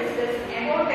resistance and or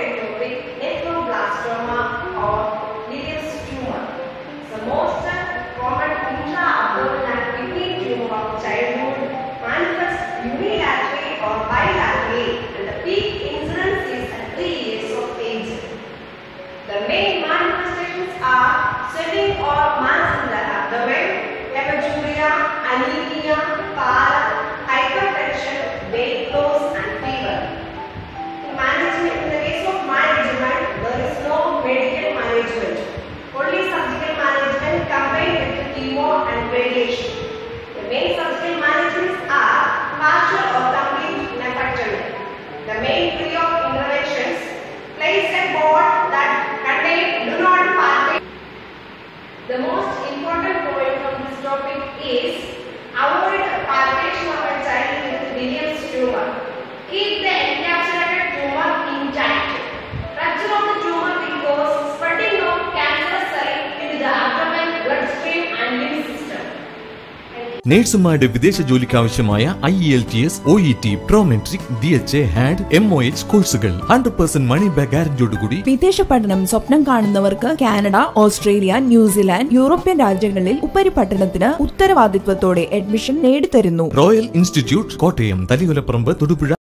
The main surgical managements are partial or complete nephrectomy. The main three of interventions place a board that contain do not partake. The most important point from this topic is നേഴ്സുമാരുടെ വിദേശ ജോലിക്കാവശ്യമായ I L T S O E T Prometric D H A HAAD M O H കോഴ്സുകൾ. Hundred percent money back ഗ്യാരണ്ടിയോടുകൂടി വിദേശ പഠനം സ്വപ്നം കാണുന്നവർക്ക് Canada Australia New Zealand European രാജ്യങ്ങളിൽ ഉപരിപഠനത്തിന് ഉത്തരവാദിത്വത്തോടെ admission നേടിത്തരുന്നു. Royal Institute Kottayam Thalayolaparambu Thodupuzha